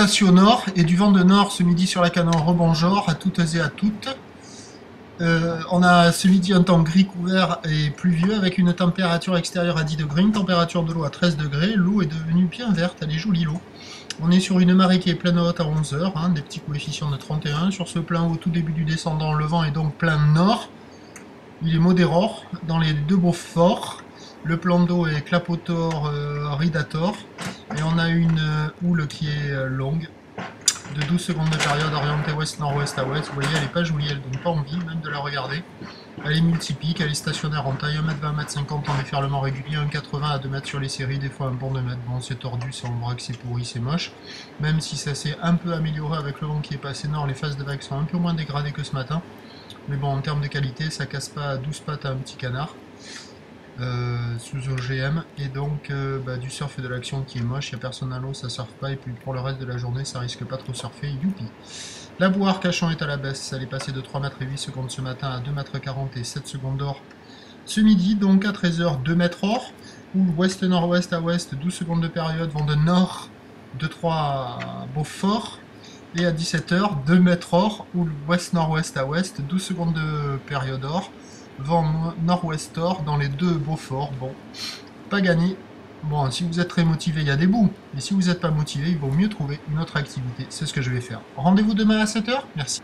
aussi au nord, et du vent de nord ce midi sur la canon, rebonjour à toutes et à toutes. Euh, on a ce midi un temps gris couvert et pluvieux avec une température extérieure à 10 degrés, une température de l'eau à 13 degrés. L'eau est devenue bien verte, elle est jolie l'eau. On est sur une marée qui est pleine haute à 11h, hein, des petits coefficients de 31. Sur ce plan au tout début du descendant, le vent est donc plein nord. Il est modérant dans les deux beaux forts. Le plan d'eau est clapotor, euh, ridator. Une euh, houle qui est euh, longue, de 12 secondes de période orientée ouest-nord-ouest à ouest. Vous voyez, elle n'est pas jolie, elle donne pas envie même de la regarder. Elle est multipique, elle est stationnaire en taille 1m20, 1m50 en déferlement régulier, 1m80 à 2 mètres sur les séries, des fois un bon de mètres. Bon, c'est tordu, c'est en braque, c'est pourri, c'est moche. Même si ça s'est un peu amélioré avec le vent qui est passé nord, les phases de vagues sont un peu moins dégradées que ce matin. Mais bon, en termes de qualité, ça casse pas 12 pattes à un petit canard. Euh, sous OGM et donc euh, bah, du surf et de l'action qui est moche, il n'y a personne à l'eau, ça surfe pas. Et puis pour le reste de la journée ça risque pas trop surfer, youpi. La boire cachant est à la baisse, elle est passée de 3 mètres et 8 secondes ce matin à 2 mètres 40 et 7 secondes d'or ce midi, donc à 13h 2 mètres or, ou ouest-nord-ouest à ouest, 12 secondes de période vont de nord de 3 à Beaufort et à 17h 2 mètres or, ou ouest-nord-ouest à ouest, 12 secondes de période or vent nord-ouest or dans les deux Beaufort. Bon, pas gagné. Bon, si vous êtes très motivé, il y a des bouts. Mais si vous n'êtes pas motivé, il vaut mieux trouver une autre activité. C'est ce que je vais faire. Rendez-vous demain à 7h. Merci.